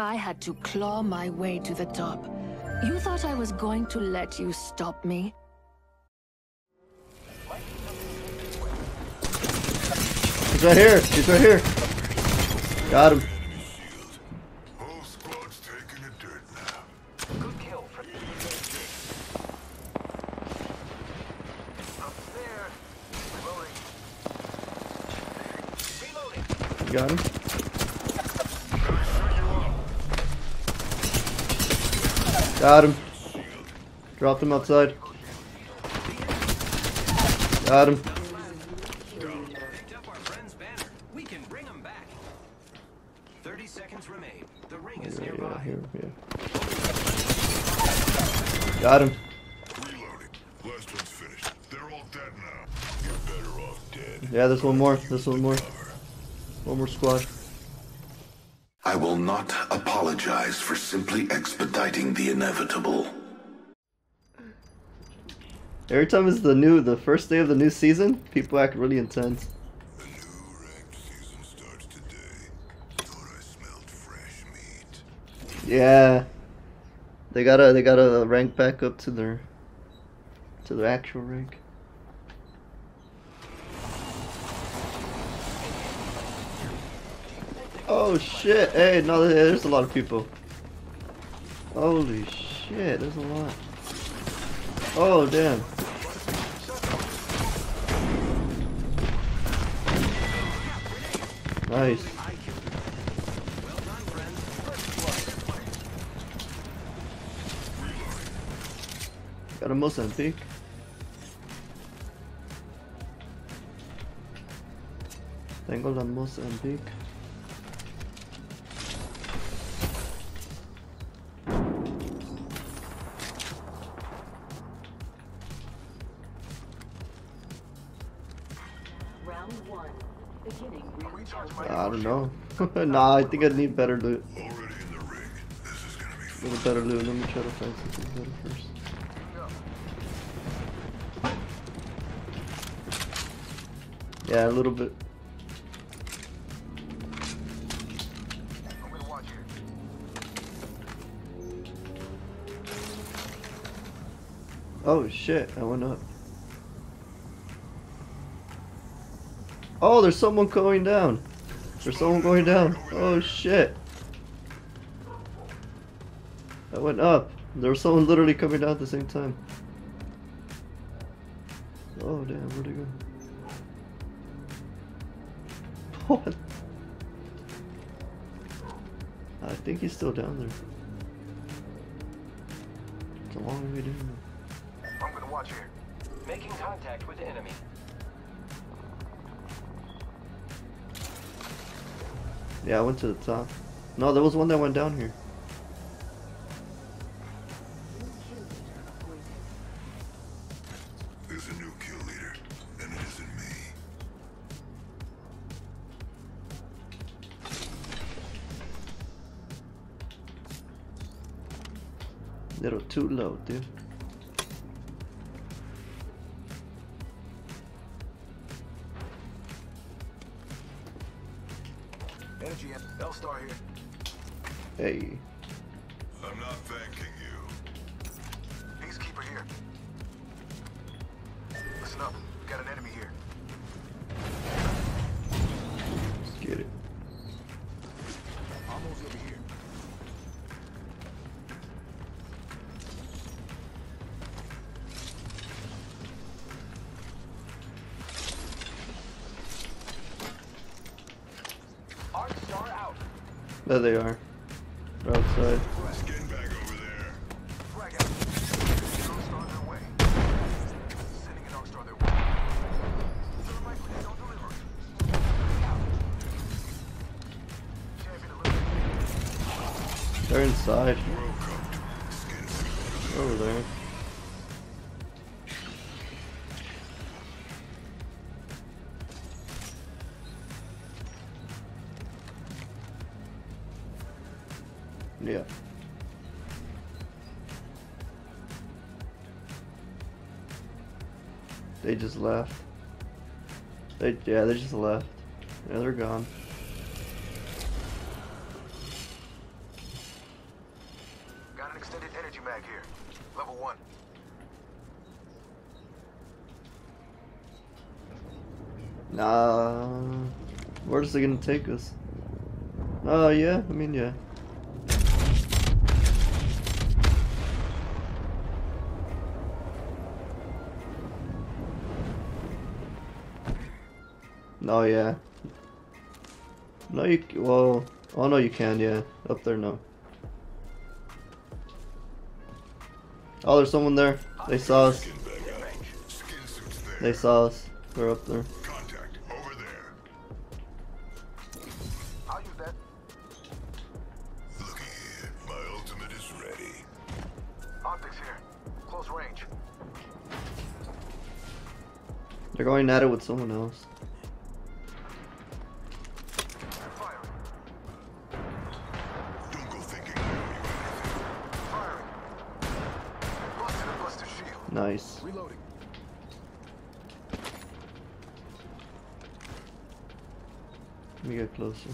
I had to claw my way to the top. You thought I was going to let you stop me? He's right here. He's right here. Got him. Whole squad's Got him. Dropped him outside. Got him. Picked up our friend's banner. We can bring him back. 30 seconds remain. The ring is Yeah, yeah, here. Got him. Yeah, there's one more. There's one more. One more squad. I will not apologize for simply expediting the inevitable. Every time it's the new, the first day of the new season, people act really intense. The new ranked season starts today. Thought I smelled fresh meat. Yeah. They gotta, they gotta rank back up to their, to their actual rank. Oh shit! Hey, no, there's a lot of people. Holy shit! There's a lot. Oh damn. Nice. Got a Mozambique. Tengo la Mozambique. nah, I think I need better loot. A little better loot. Let me try to find something better first. Yeah, a little bit. Oh shit, I went up. Oh, there's someone going down. There's someone going down. Oh shit. I went up. There was someone literally coming down at the same time. Oh damn, where'd he go? What? I think he's still down there. It's a long way down. I'm gonna watch here. Making contact with the enemy. Yeah, I went to the top. No, there was one that went down here. There's a new kill leader, and it isn't me. Little too low, dude. Hey. I'm not thanking you. Peacekeeper here. Listen up. We got an enemy here. Let's get it. Almost over here. Arc Star out. There they are. Eliminated. They're inside. Over there. Yeah. They just left. They yeah, they just left. Yeah, they're gone. Got an extended energy mag here. Level one. Nah. Where's it gonna take us? Oh yeah, I mean yeah. No, yeah. No, you. Well, oh no, you can. Yeah, up there, no. Oh, there's someone there. They saw us. They saw us. We're up there. They're going at it with someone else. Let me get closer.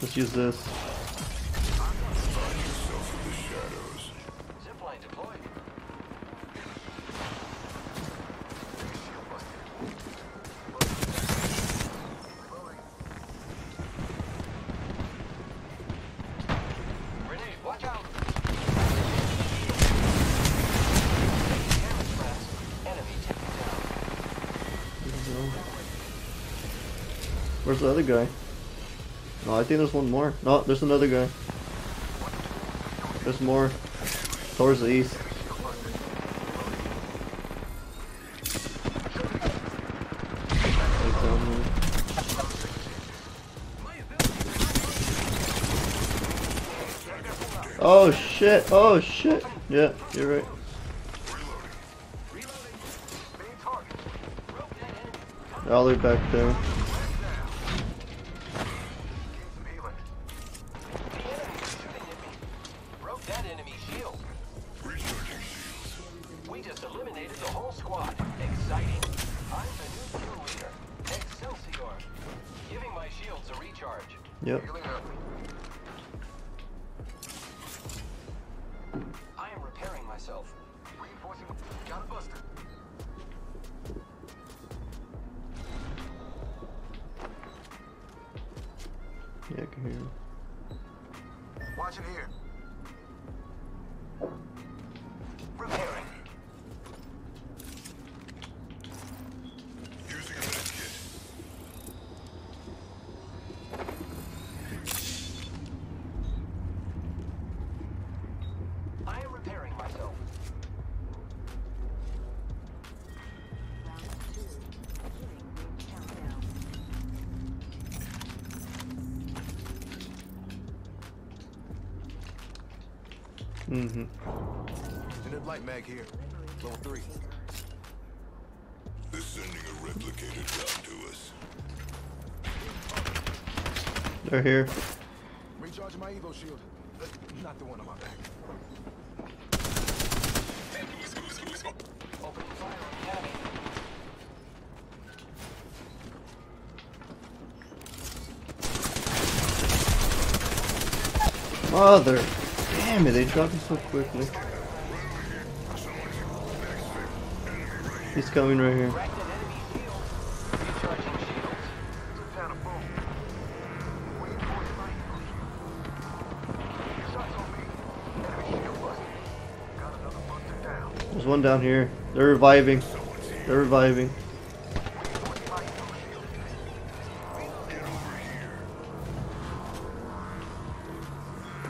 Let's use this. Where's the other guy? No, I think there's one more. No, there's another guy. There's more. Towards the east. Oh shit! Oh shit! Yeah, you're right. Main target. All the way back there. Yeah, I can. Watching here. Repairing. Mm-hmm. Unit light mag here. Level three. They're sending a replicator down to us. They're here. Recharging my Evo shield. Not the one on my back. Opening fire on the enemy. Mother. Damn it, they dropped it so quickly. He's coming right here. There's one down here. They're reviving. They're reviving.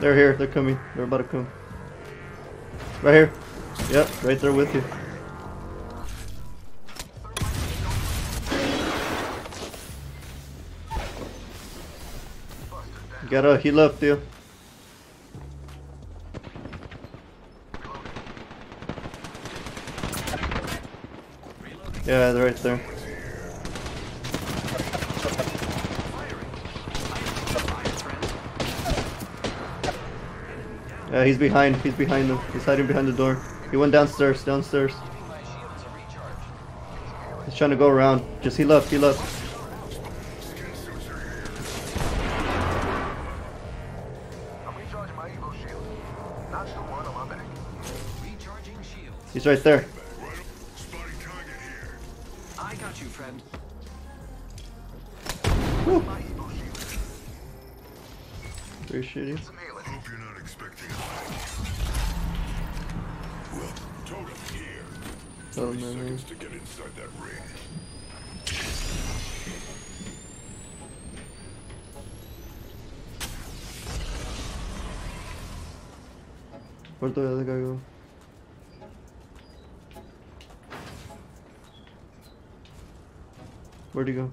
They're here. They're coming. They're about to come. Right here. Yep, right there with you. Gotta heal up, Theo. Yeah, they're right there. Yeah, he's behind. He's behind them. He's hiding behind the door. He went downstairs. Downstairs. He's trying to go around. Just my back. Recharging shields. He's right there. I got you, friend. Hope you're not expecting Totem Three in there. seconds to get inside that ring. Where'd the other guy go? Where'd he go?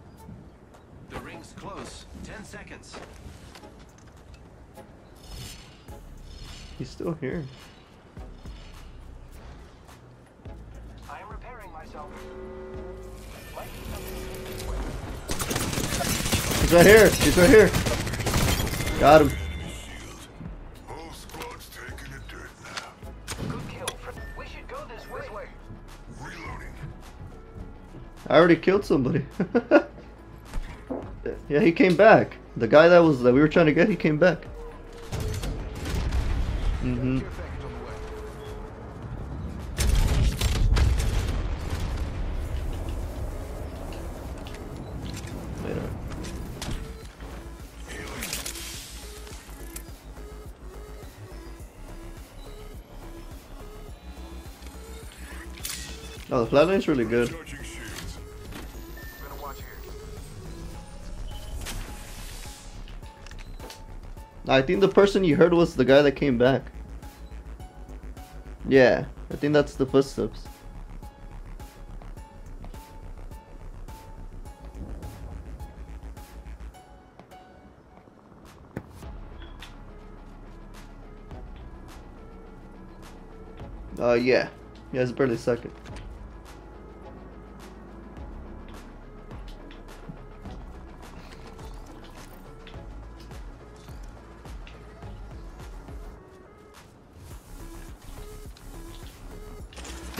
The ring's close. Ten seconds. He's still here. He's right here. He's right here. Got him. I already killed somebody. yeah, he came back. The guy that was that we were trying to get, he came back. Mm-hmm. The flatline's really good. I think the person you heard was the guy that came back. Yeah, I think that's the footsteps. Uh, yeah. Yeah, it's barely second.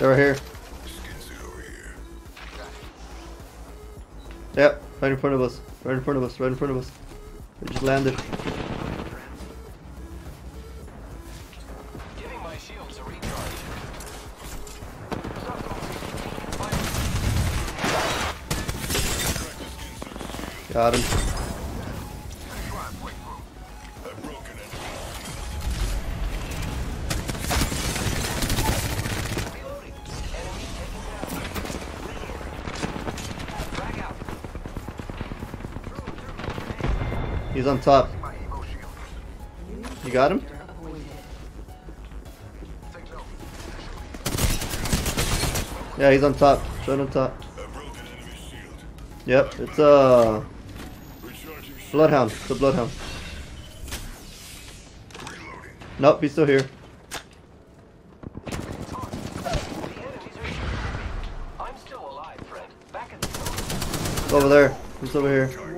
They're right here. Yep, right in front of us. Right in front of us. Right in front of us. They just landed. He's on top. You got him? Yeah, he's on top. Right on top. Yep, it's uh Bloodhound. It's a Bloodhound. Nope, he's still here. Over there. He's over here.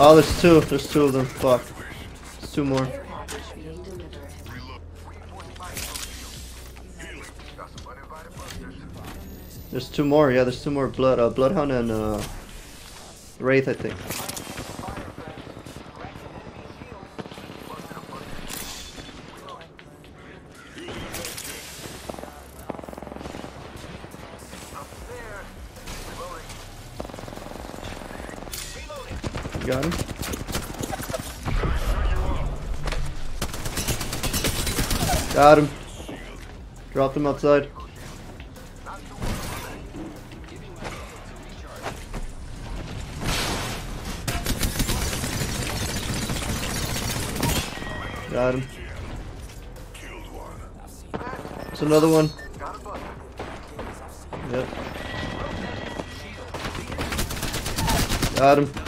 Oh, there's two. There's two of them. Fuck. There's two more. There's two more. Yeah, there's two more. Blood. Uh, Bloodhound and uh, Wraith, I think. Got him? Got him. Dropped him outside. Got him. There's another one. Yep. Got him.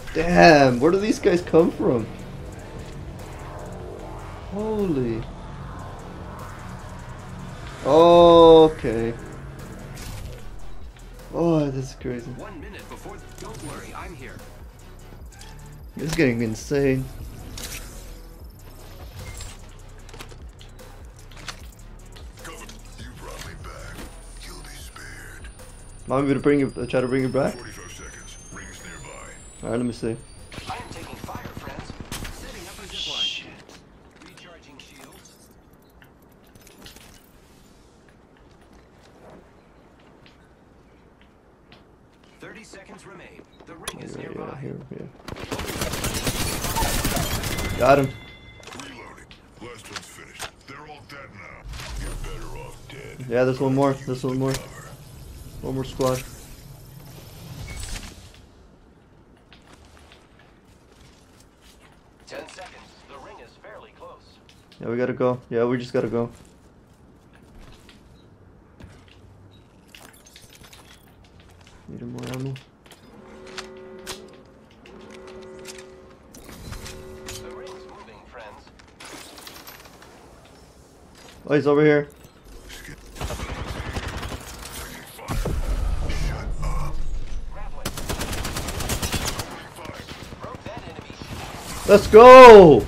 another dead skin suit. Whew. Damn, where do these guys come from? Holy. Okay. Oh, this is crazy. One minute before. Don't worry, I'm here. This is getting insane. Cover. You brought me back. You'll be spared. Want me to bring you, uh, try to bring you back? 45 seconds. Ring is nearby. Alright, let me see. I am taking fire, friends. Setting up a zip line. Recharging shields. Thirty seconds remain. The ring is Yeah, yeah, here, here. Got him. Reloading. Last one's finished. They're all dead now. You're better off dead. Yeah, there's one more. There's one more. One more squad. Ten seconds. The ring is fairly close. Yeah, we gotta go. Yeah, we just gotta go. Need more ammo. Oh, he's over here. Let's go!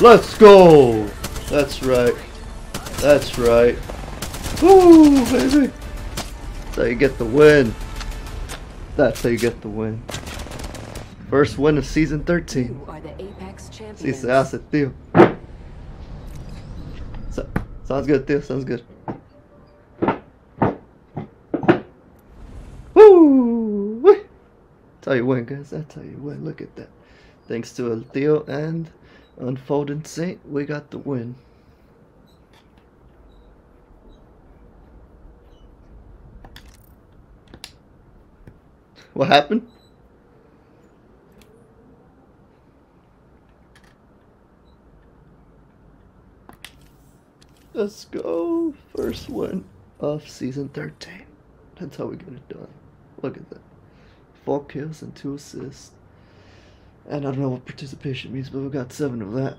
Let's go! That's right. That's right. Woo, baby! That's how you get the win. That's how you get the win. First win of season 13. You are the Apex Sí, champions. se hace, tío. So, sounds good, tío. Sounds good. Woo! That's how you win, guys. That's how you win. Look at that. Thanks to El Tío and Unfolding Saint, we got the win. What happened? Let's go. First win of season 13. That's how we get it done. Look at that. Four kills and two assists. And I don't know what participation means, but we got seven of that.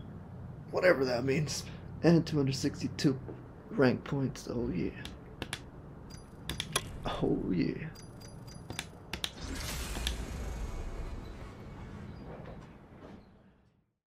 Whatever that means. And 262 rank points. Oh, yeah. Oh, yeah.